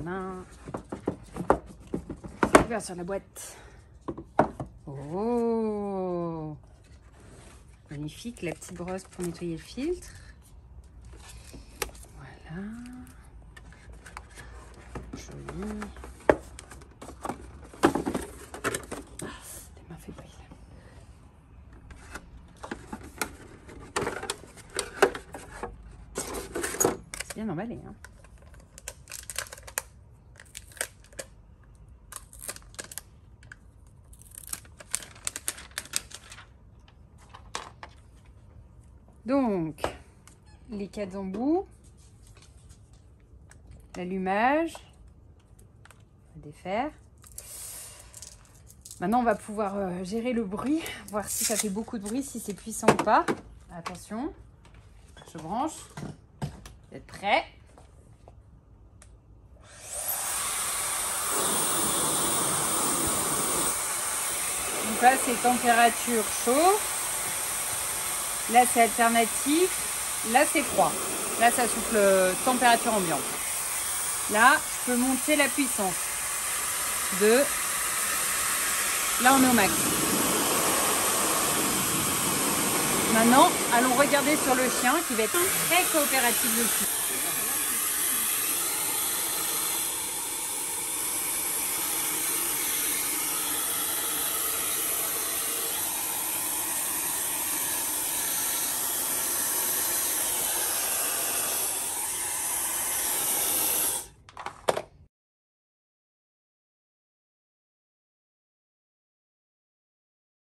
Tadam. Ouvert sur la boîte. Oh Magnifique, la petite brosse pour nettoyer le filtre. Voilà. Joli. Ah, mains fébriles. C'est bien emballé. Hein Donc, les quatre embouts, l'allumage, on va défaire. Maintenant, on va pouvoir euh, gérer le bruit, voir si ça fait beaucoup de bruit, si c'est puissant ou pas. Attention, je branche. Vous êtes prêts? Donc là, c'est température chaud. Là, c'est alternatif. Là, c'est froid. Là, ça souffle euh, température ambiante. Là, je peux monter la puissance de... Là, on est au max. Maintenant, allons regarder sur le chien qui va être très coopératif dessus.